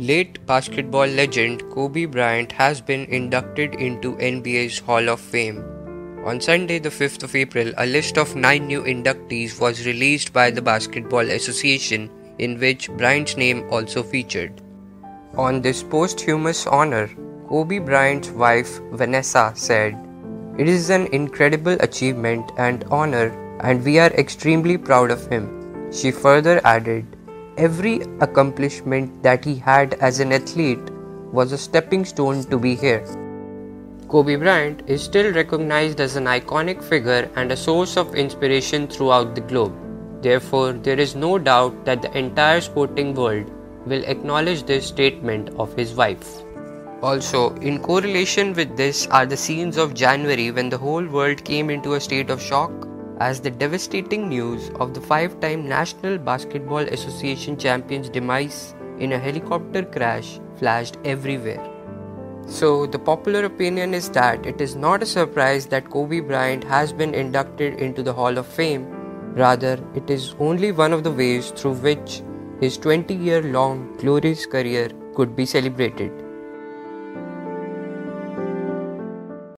Late basketball legend Kobe Bryant has been inducted into NBA's Hall of Fame. On Sunday, the 5th of April, a list of nine new inductees was released by the Basketball Association, in which Bryant's name also featured. On this posthumous honor, Kobe Bryant's wife Vanessa said, It is an incredible achievement and honor, and we are extremely proud of him. She further added, Every accomplishment that he had as an athlete was a stepping stone to be here. Kobe Bryant is still recognized as an iconic figure and a source of inspiration throughout the globe. Therefore, there is no doubt that the entire sporting world will acknowledge this statement of his wife. Also, in correlation with this are the scenes of January when the whole world came into a state of shock as the devastating news of the five time National Basketball Association champion's demise in a helicopter crash flashed everywhere. So, the popular opinion is that it is not a surprise that Kobe Bryant has been inducted into the Hall of Fame, rather, it is only one of the ways through which his 20 year long glorious career could be celebrated.